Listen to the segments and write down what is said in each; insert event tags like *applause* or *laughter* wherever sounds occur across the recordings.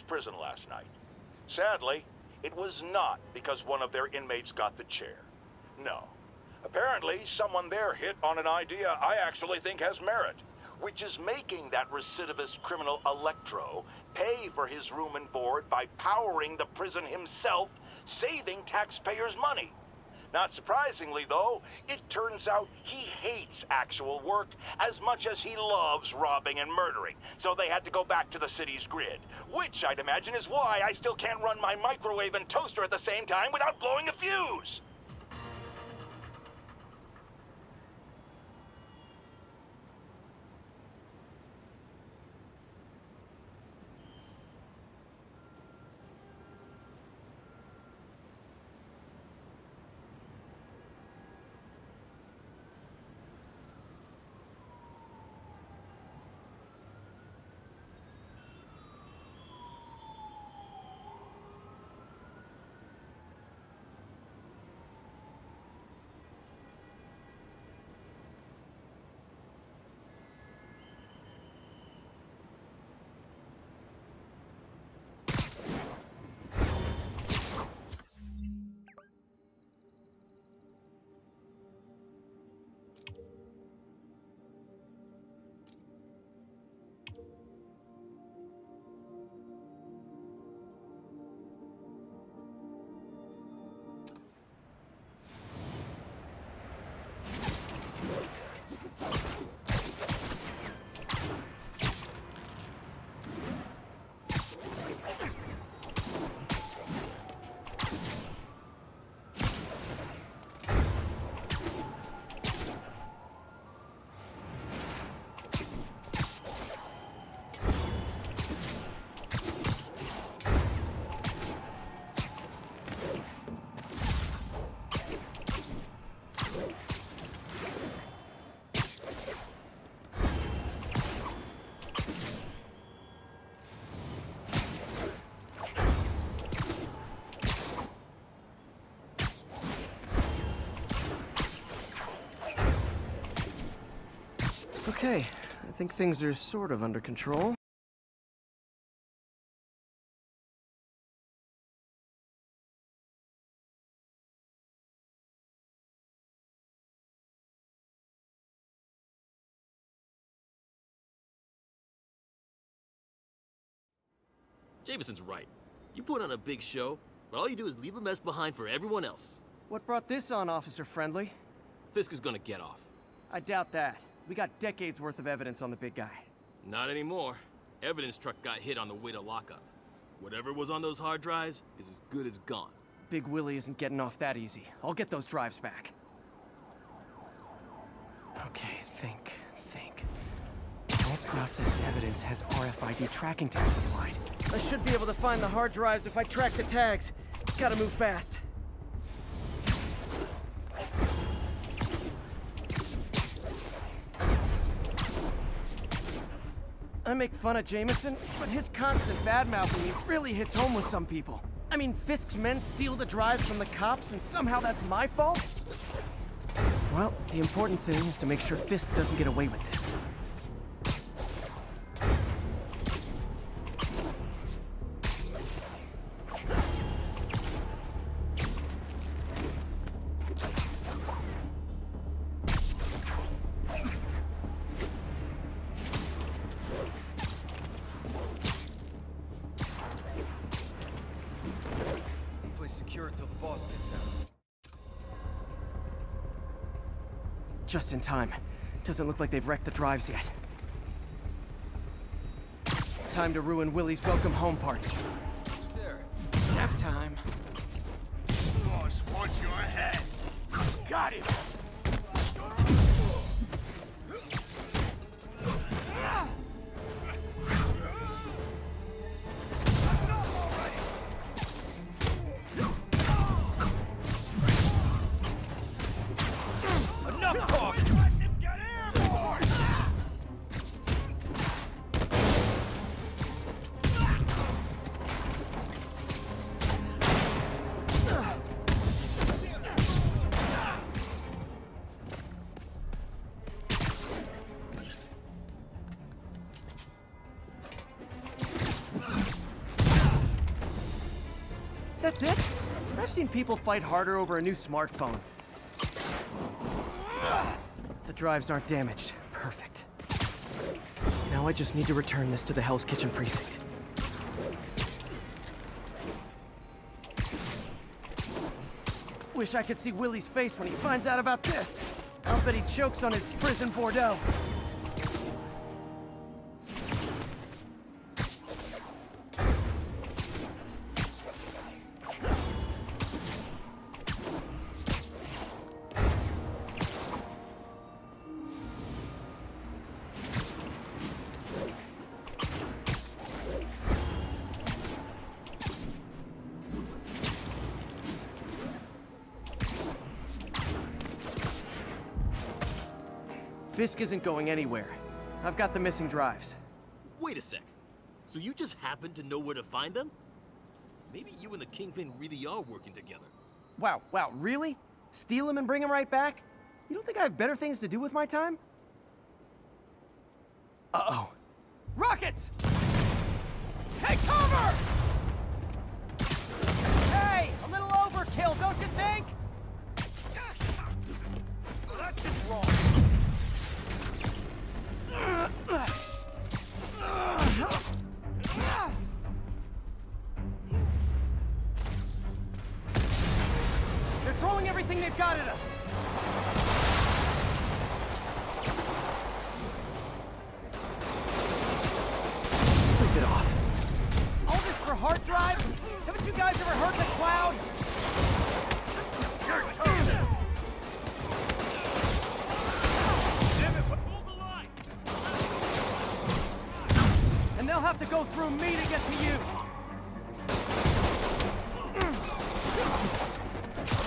prison last night. Sadly, it was not because one of their inmates got the chair. No. Apparently, someone there hit on an idea I actually think has merit, which is making that recidivist criminal Electro pay for his room and board by powering the prison himself, saving taxpayers' money. Not surprisingly, though, it turns out he hates actual work as much as he loves robbing and murdering, so they had to go back to the city's grid. Which, I'd imagine, is why I still can't run my microwave and toaster at the same time without blowing a fuse! Okay, I think things are sort of under control. Jameson's right. You put on a big show, but all you do is leave a mess behind for everyone else. What brought this on, Officer Friendly? Fisk is gonna get off. I doubt that. We got decades worth of evidence on the big guy. Not anymore. Evidence truck got hit on the way to lockup. Whatever was on those hard drives is as good as gone. Big Willie isn't getting off that easy. I'll get those drives back. Okay, think, think. All processed evidence has RFID tracking tags applied. I should be able to find the hard drives if I track the tags. Gotta move fast. I make fun of Jameson, but his constant bad-mouthing really hits home with some people. I mean, Fisk's men steal the drives from the cops, and somehow that's my fault? Well, the important thing is to make sure Fisk doesn't get away with this. Just in time. Doesn't look like they've wrecked the drives yet. Time to ruin Willie's welcome home party. Seen people fight harder over a new smartphone. The drives aren't damaged. Perfect. Now I just need to return this to the Hell's Kitchen precinct. Wish I could see Willie's face when he finds out about this. I'll bet he chokes on his prison Bordeaux. Fisk isn't going anywhere. I've got the missing drives. Wait a sec. So you just happen to know where to find them? Maybe you and the Kingpin really are working together. Wow, wow, really? Steal them and bring them right back? You don't think I have better things to do with my time? Uh-oh. Rockets! Take cover! Hey, a little overkill, don't you think? That's just wrong. They're throwing everything they've got at us. To go through me to get to you.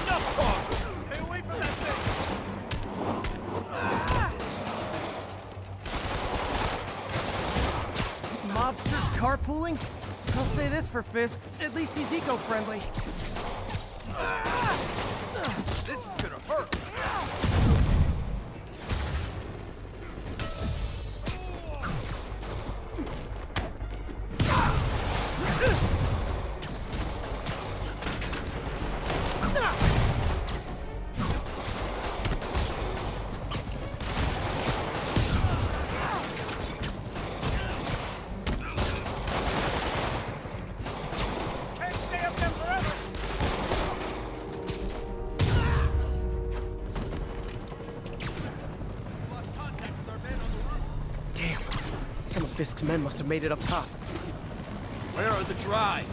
Enough talk! Stay away from that thing! Mobsters carpooling? I'll say this for Fisk, at least he's eco-friendly. Ah! This is gonna hurt. Some men must have made it up top. Where are the drives?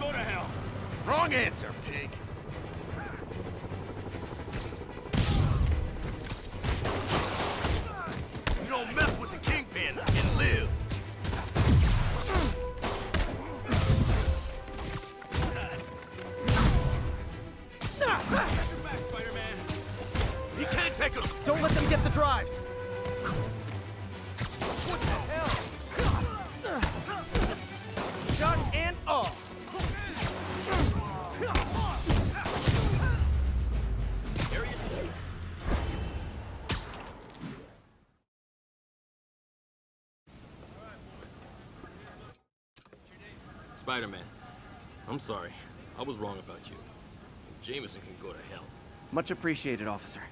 Go to hell. Wrong answer, Spider-Man, I'm sorry. I was wrong about you. Jameson can go to hell. Much appreciated, officer.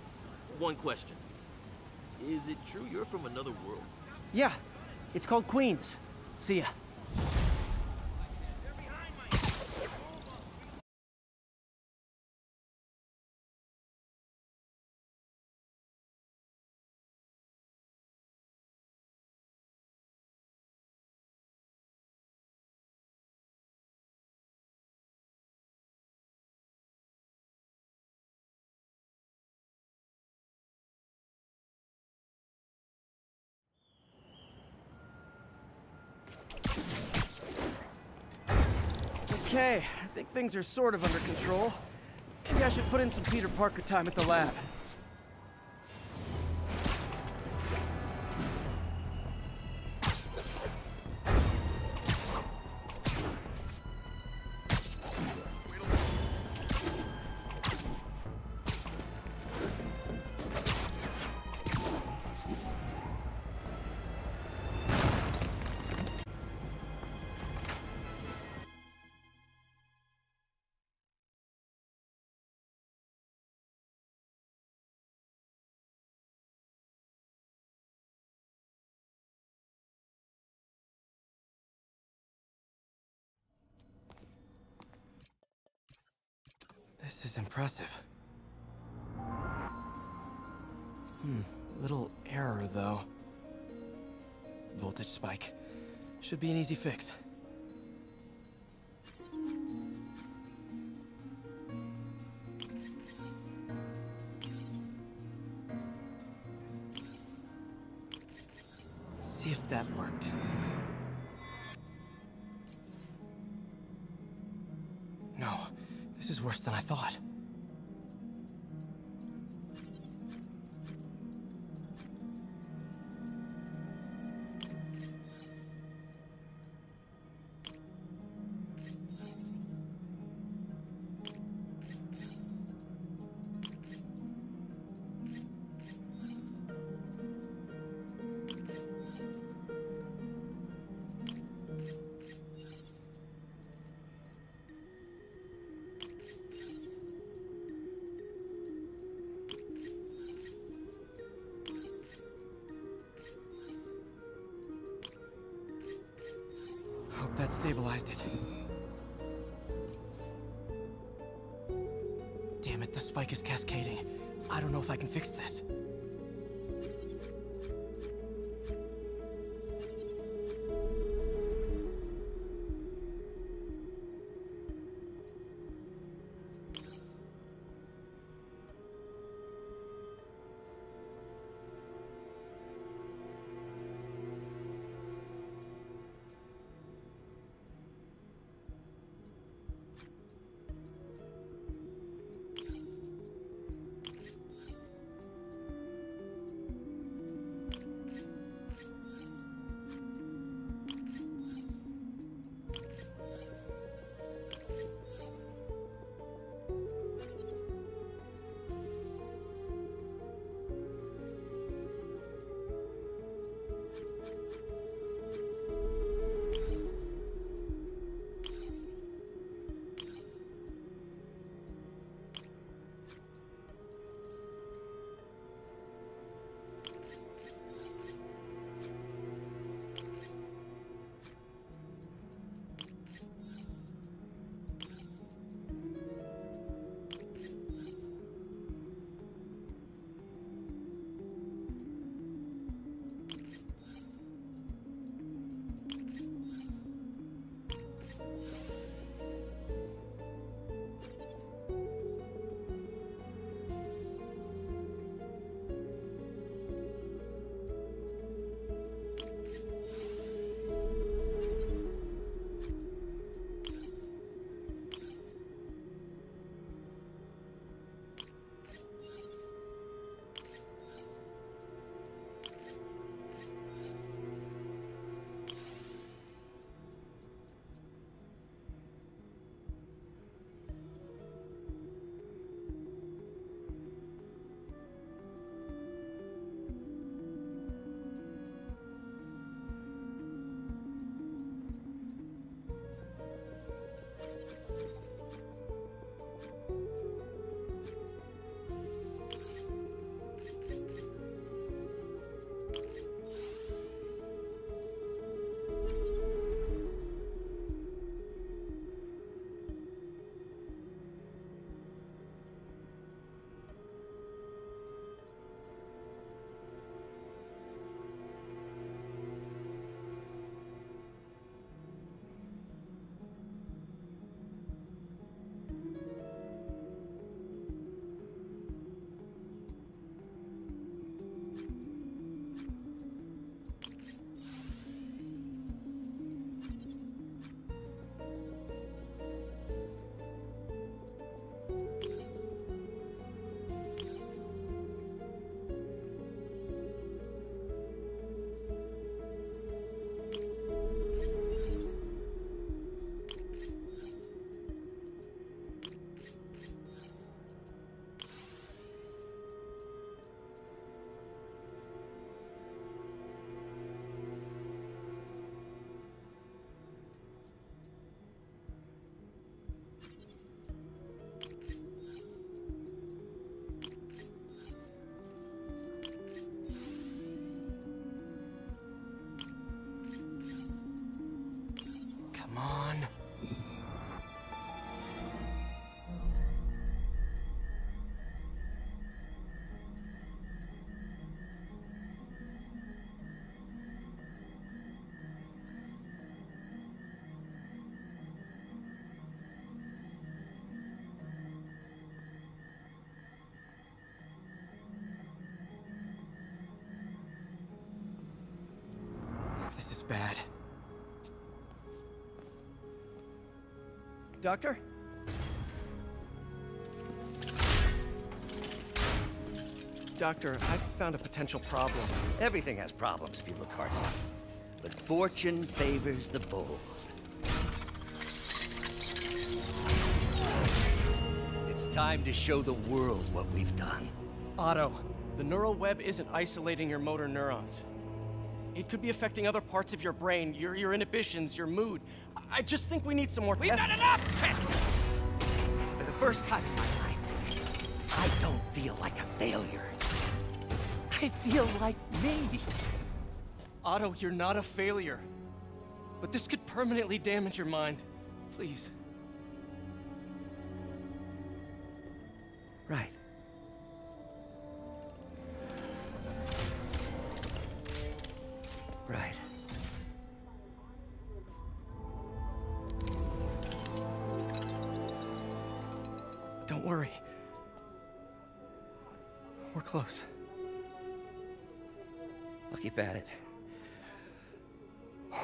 One question. Is it true you're from another world? Yeah, it's called Queens. See ya. Okay, I think things are sort of under control. Maybe I should put in some Peter Parker time at the lab. Impressive. Hmm, little error though. Voltage spike. Should be an easy fix. That stabilized it. Damn it, the spike is cascading. I don't know if I can fix this. Bad. Doctor? Doctor, I found a potential problem. Everything has problems if you look hard enough. But fortune favors the bold. It's time to show the world what we've done. Otto, the neural web isn't isolating your motor neurons. It could be affecting other parts of your brain, your, your inhibitions, your mood. I I just think we need some more We've tests. got enough testing! For the first time in my life, I don't feel like a failure. I feel like me. Otto, you're not a failure. But this could permanently damage your mind. Please.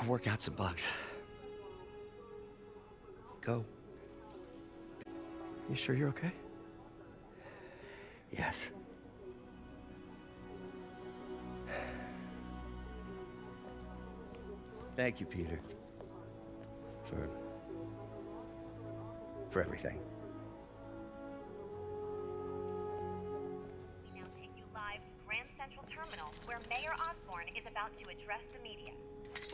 I'll work out some bugs. Go. You sure you're okay? Yes. Thank you, Peter. For. for everything. We now take you live to Grand Central Terminal, where Mayor Osborn is about to address the media.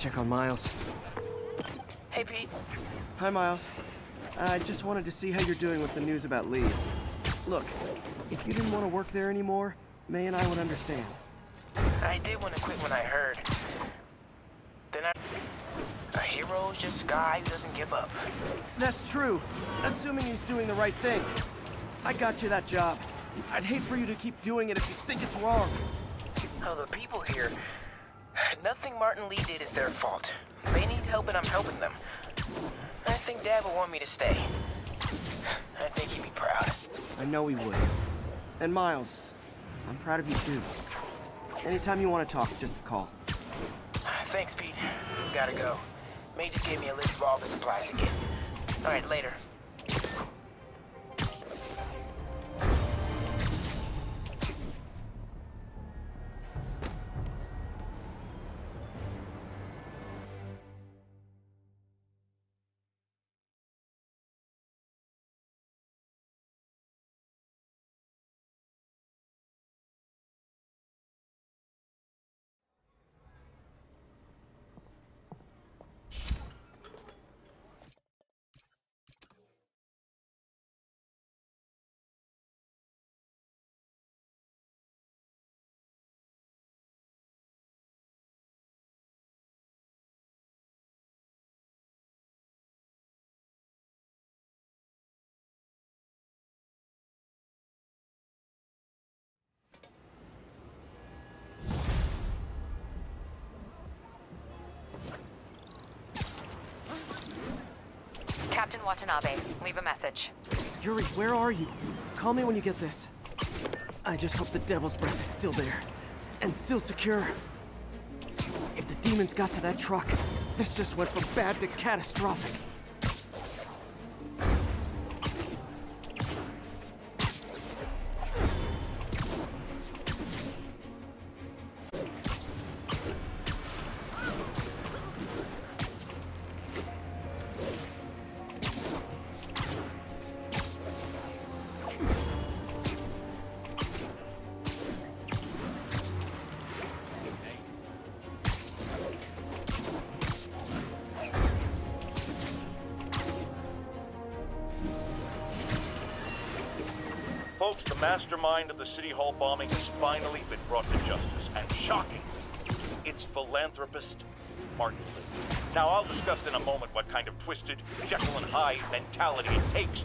Check on Miles. Hey, Pete. Hi, Miles. I just wanted to see how you're doing with the news about Li. Look, if you didn't want to work there anymore, May and I would understand. I did want to quit when I heard. Then I... A hero's just a guy who doesn't give up. That's true, assuming he's doing the right thing. I got you that job. I'd hate for you to keep doing it if you think it's wrong. Oh, the people here... Nothing Martin Li did is their fault. They need help and I'm helping them. I think Dad would want me to stay. I think he'd be proud. I know he would. And Miles, I'm proud of you too. Anytime you want to talk, just call. Thanks, Pete. Gotta go. May just gave me a list of all the supplies to get. All right, later. Captain Watanabe, leave a message. Yuri, where are you? Call me when you get this. I just hope the Devil's Breath is still there. And still secure. If the demons got to that truck, this just went from bad to catastrophic. bombing has finally been brought to justice, and shockingly, it's philanthropist Martin Luther. Now, I'll discuss in a moment what kind of twisted Jekyll and Hyde mentality it takes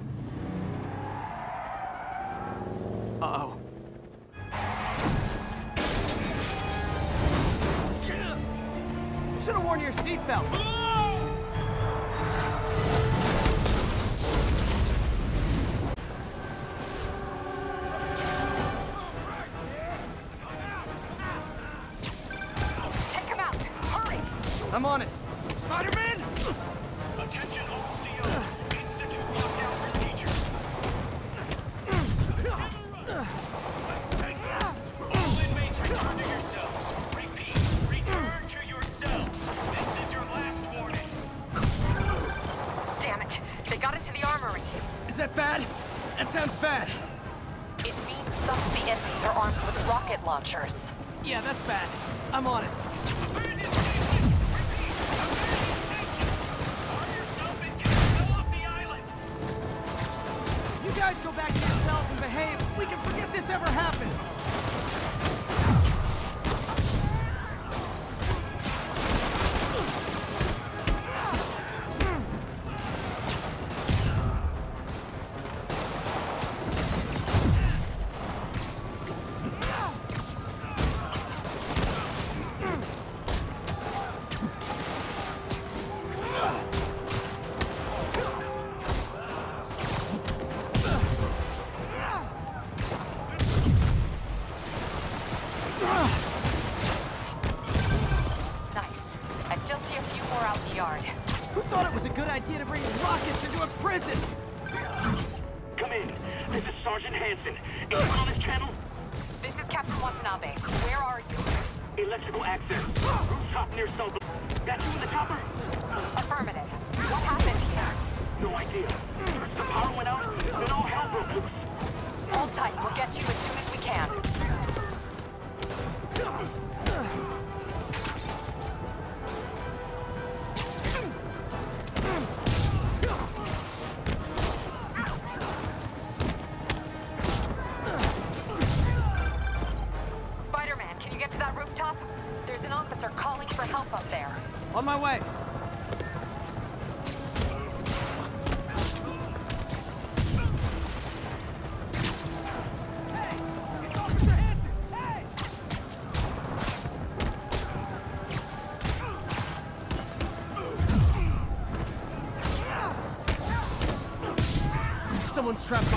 Uh-oh. Should have worn your seatbelt.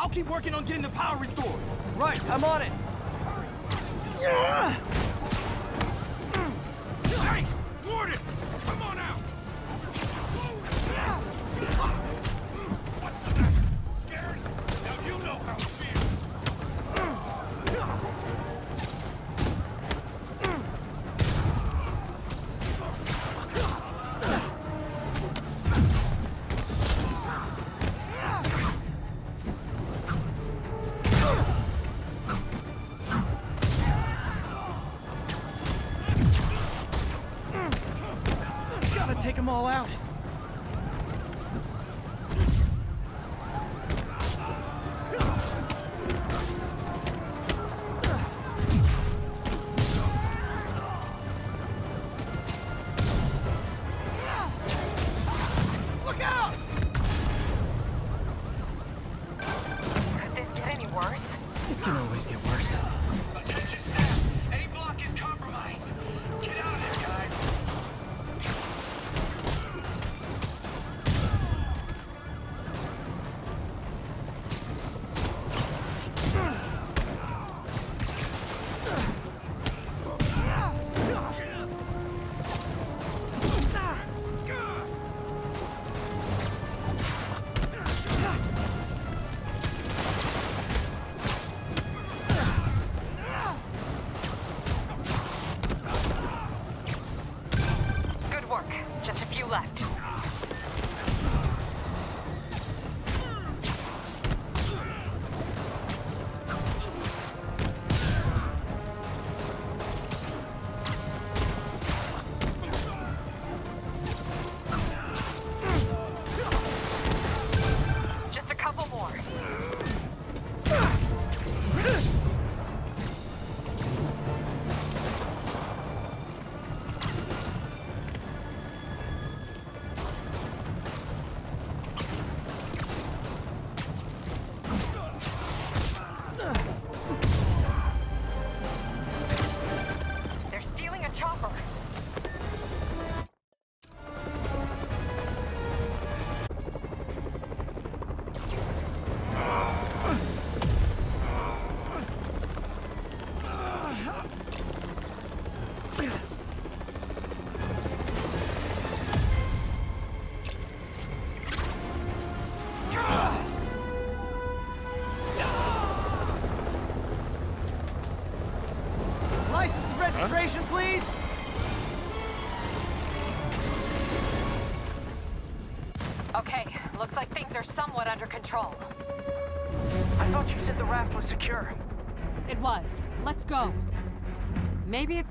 I'll keep working on getting the power restored. Right, I'm on it. Hey, all out.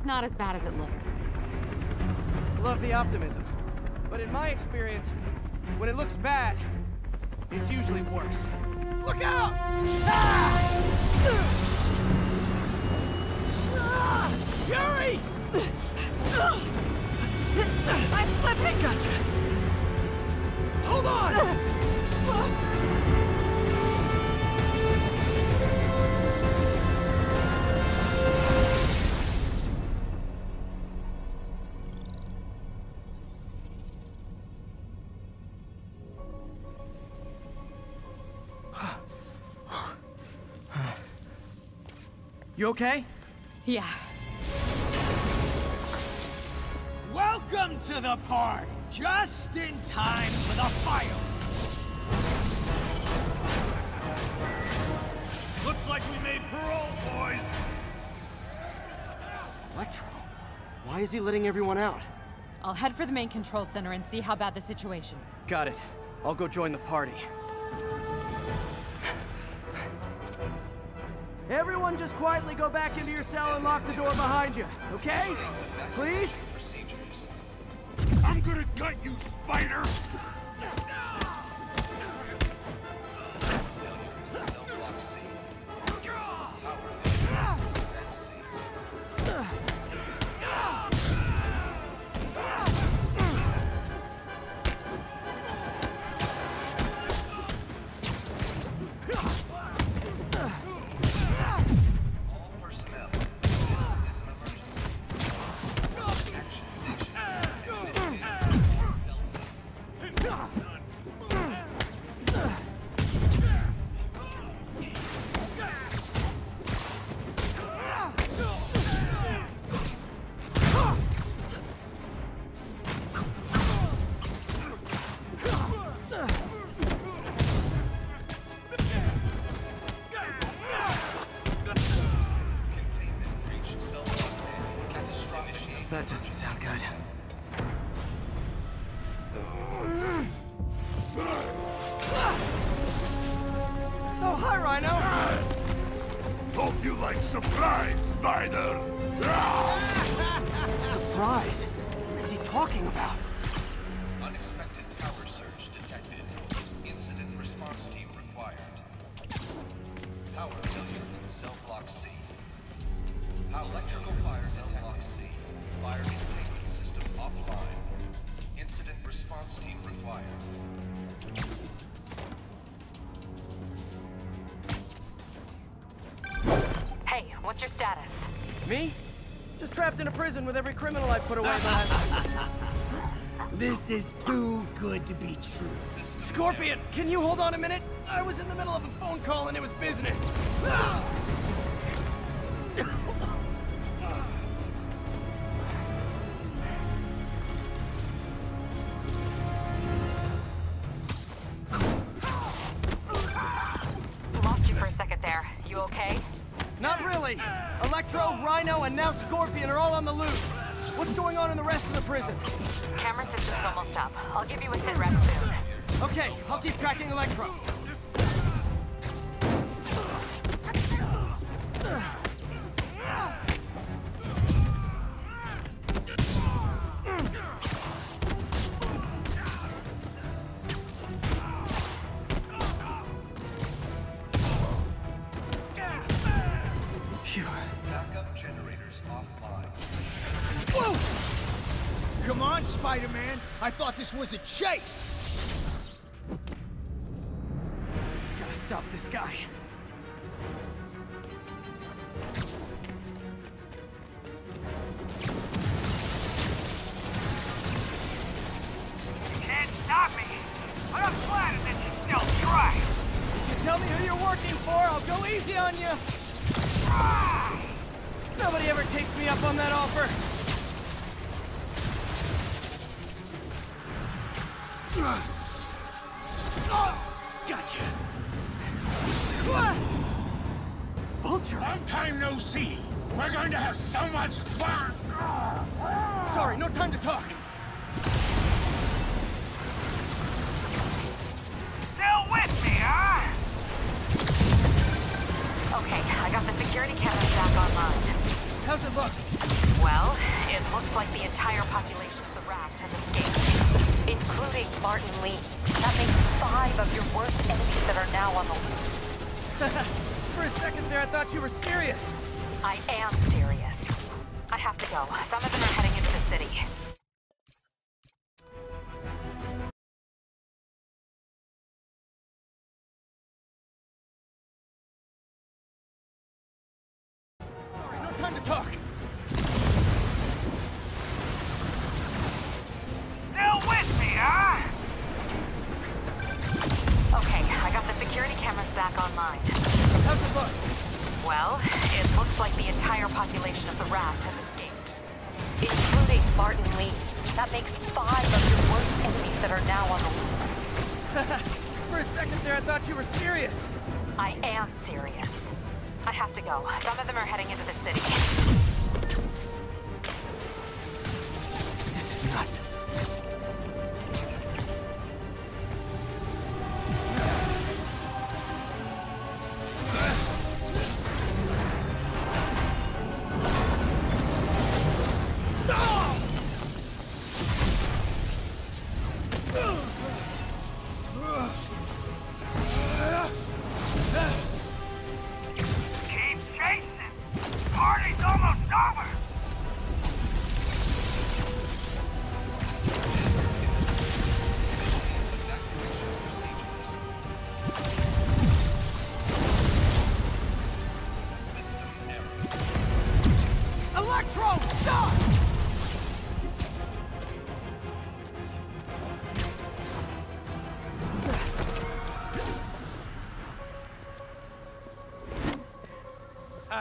Not as bad as it looks. Love the optimism. But in my experience, when it looks bad, it's usually worse. Look out! Ah! I'm slipping! Gotcha. Hold on! You okay? Yeah. Welcome to the party! Just in time for the fire! Looks like we made parole, boys! Electro. Why is he letting everyone out? I'll head for the main control center and see how bad the situation is. Got it. I'll go join the party. Everyone just quietly go back into your cell and lock the door behind you, okay? Please? I'm gonna gut you, spider! trapped in a prison with every criminal I put away behind. *laughs* this is too good to be true. Scorpion, can you hold on a minute? I was in the middle of a phone call and it was business. *laughs* *laughs* was a chase! security cameras back online. How's it look? Well, it looks like the entire population of the raft has escaped, including Martin Li. That makes five of your worst enemies that are now on the loose. *laughs* For a second there, I thought you were serious. I am serious. I have to go. Some of them are heading into the city.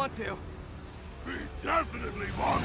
Want to. We definitely want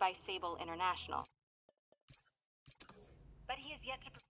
By Sable International. But he is yet to.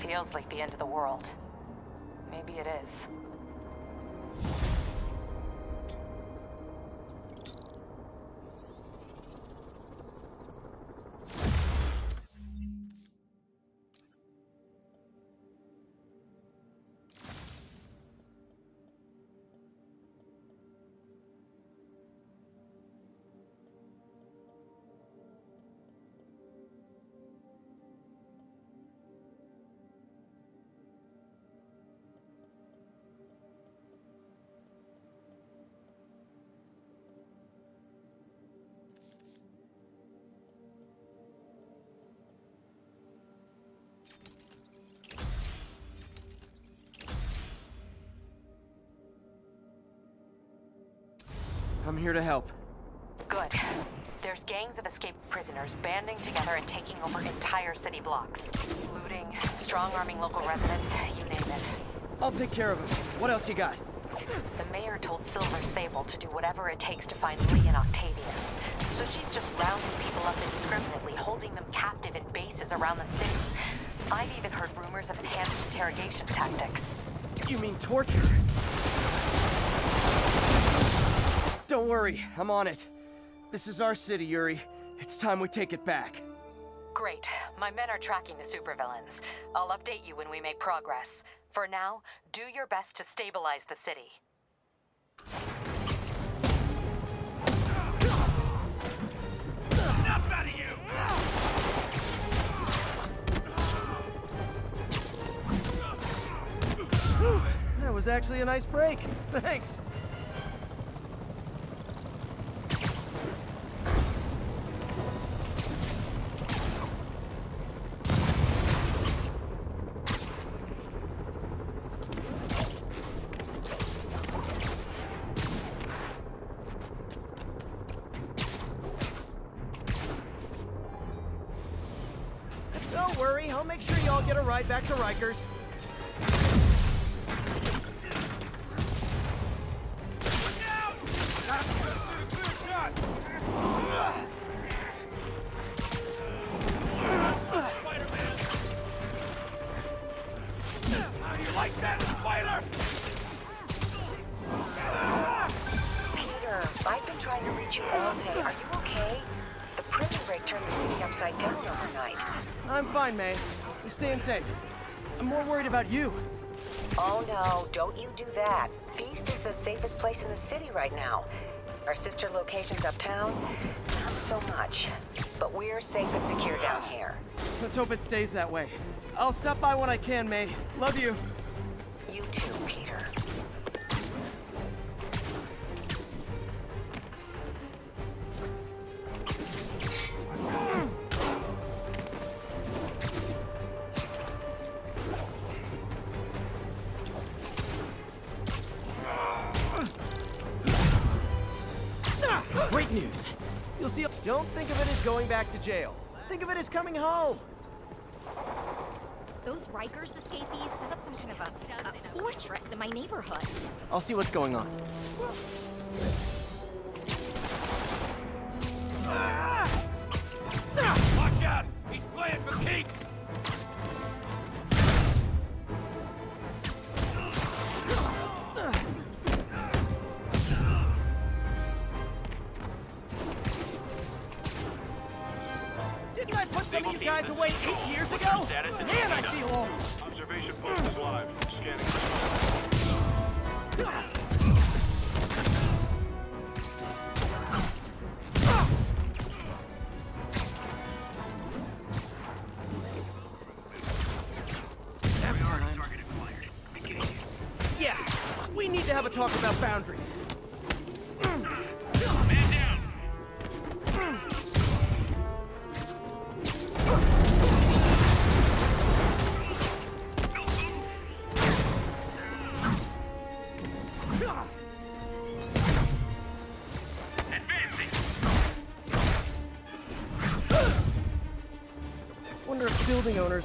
Feels like the end of the world. Maybe it is. I'm here to help. Good. There's gangs of escaped prisoners banding together and taking over entire city blocks. Looting, strong-arming local residents, you name it. I'll take care of them. What else you got? The mayor told Silver Sable to do whatever it takes to find Li and Octavius. So she's just rounding people up indiscriminately, holding them captive in bases around the city. I've even heard rumors of enhanced interrogation tactics. You mean torture? Don't worry, I'm on it. This is our city, Yuri. It's time we take it back. Great. My men are tracking the supervillains. I'll update you when we make progress. For now, do your best to stabilize the city. Enough out of you! That was actually a nice break. *laughs* Thanks. You do that. Feast is the safest place in the city right now. Our sister locations uptown, not so much. But we're safe and secure down here. Let's hope it stays that way. I'll stop by when I can, May. Love you. You as going back to jail. Think of it as coming home. Those Rikers escapees set up some kind of a, a fortress in my neighborhood. I'll see what's going on.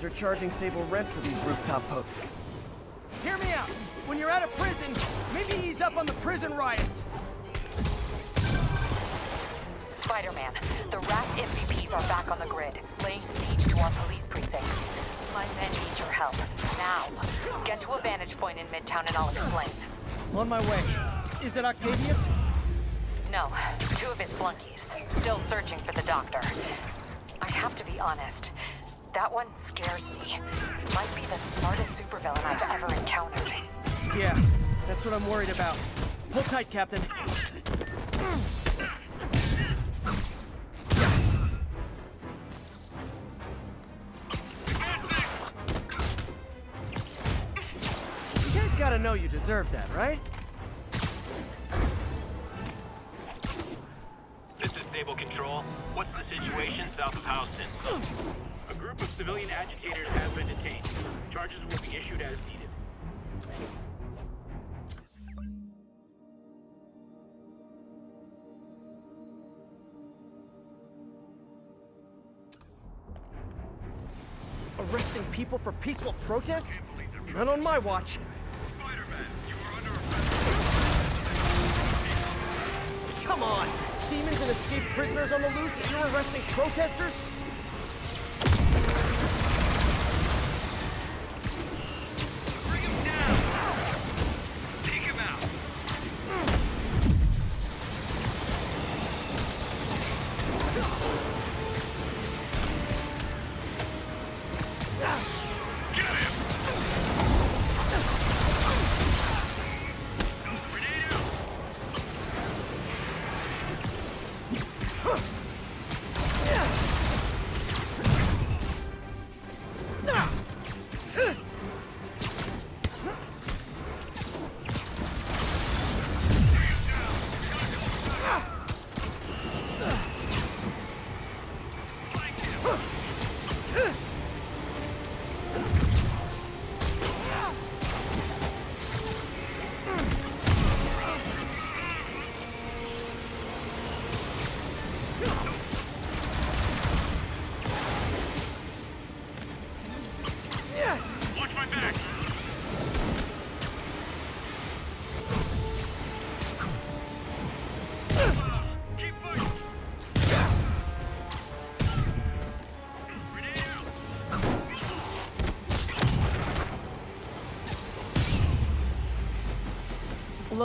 Are charging Sable rent for these rooftop posts. Hear me out. When you're out of prison, maybe ease up on the prison riots. Spider-Man, the Rat MVPs are back on the grid, laying siege to our police precincts. My men need your help, now. Get to a vantage point in Midtown and I'll explain. On my way. Is it Octavius? No, two of his flunkies, still searching for the doctor. I have to be honest, that one scares me. Might be the smartest supervillain I've ever encountered. Yeah, that's what I'm worried about. Hold tight, Captain. You guys gotta know you deserve that, right? This is Sable Control. What's the situation south of Houston? A group of civilian agitators has been detained. Charges will be issued as needed. Arresting people for peaceful protest? Not on my watch. Come on! Demons and escaped prisoners on the loose and you're arresting protesters?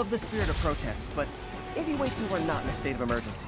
love the spirit of protest, but maybe wait till we're not in a state of emergency.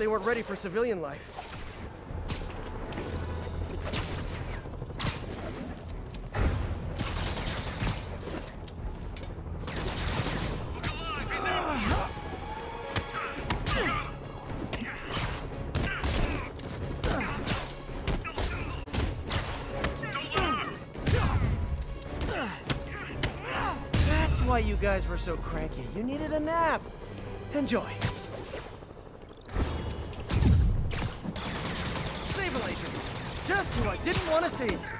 they weren't ready for civilian life. That's why you guys were so cranky. You needed a nap. Enjoy. see.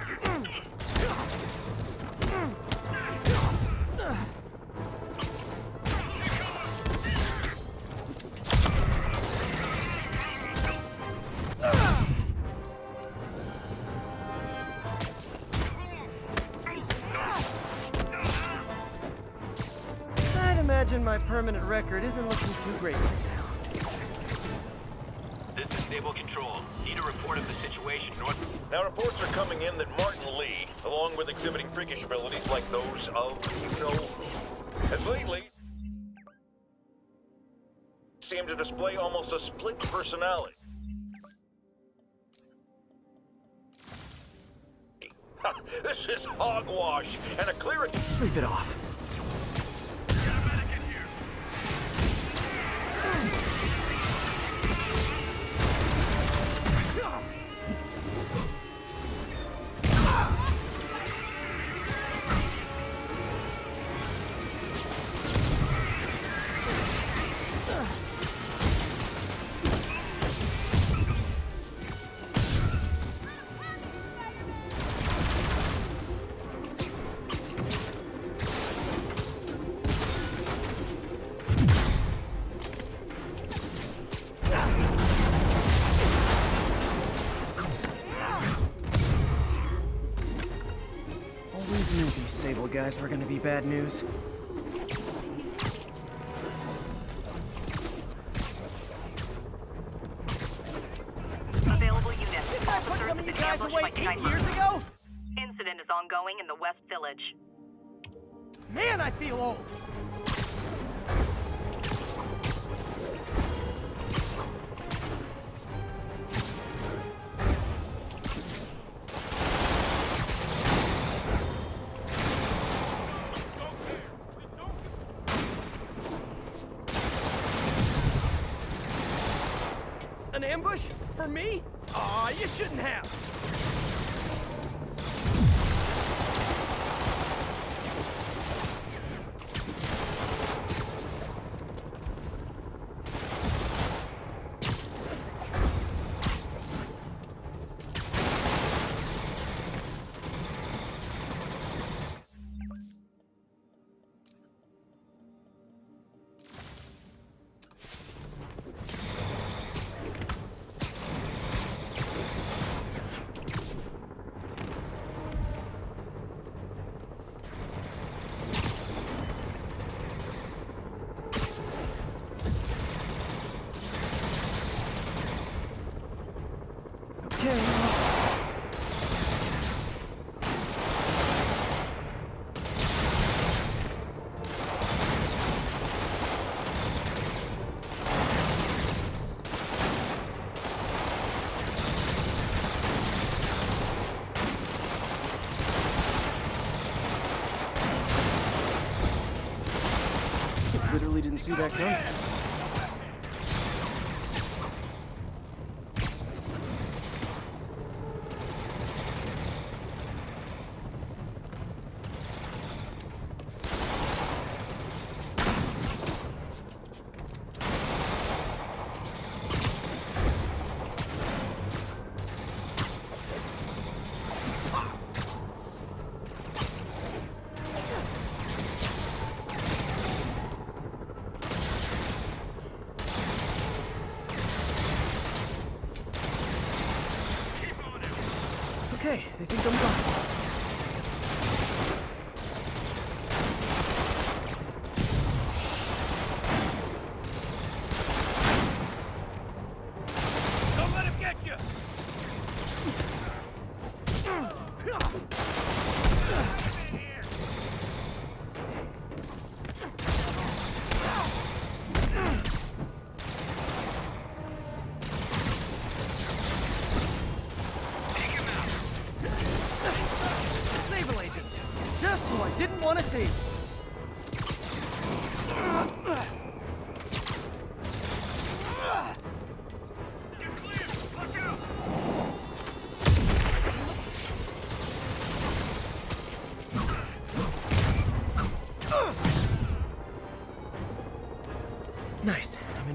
guys were gonna be bad news? See that coming.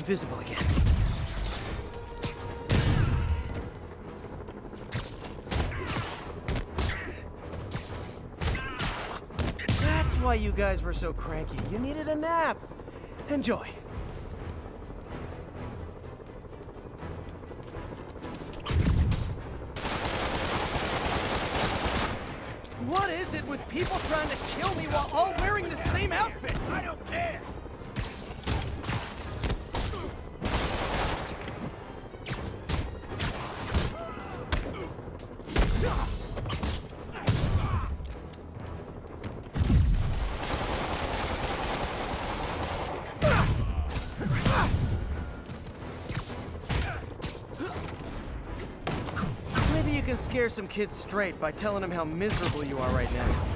Invisible again. That's why you guys were so cranky. You needed a nap. Enjoy. What is it with people trying to kill me while all wearing the same outfit? Some kids straight by telling them how miserable you are right now.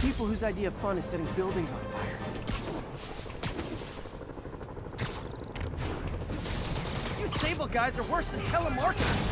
People whose idea of fun is setting buildings on fire. You Sable guys are worse than telemarketers.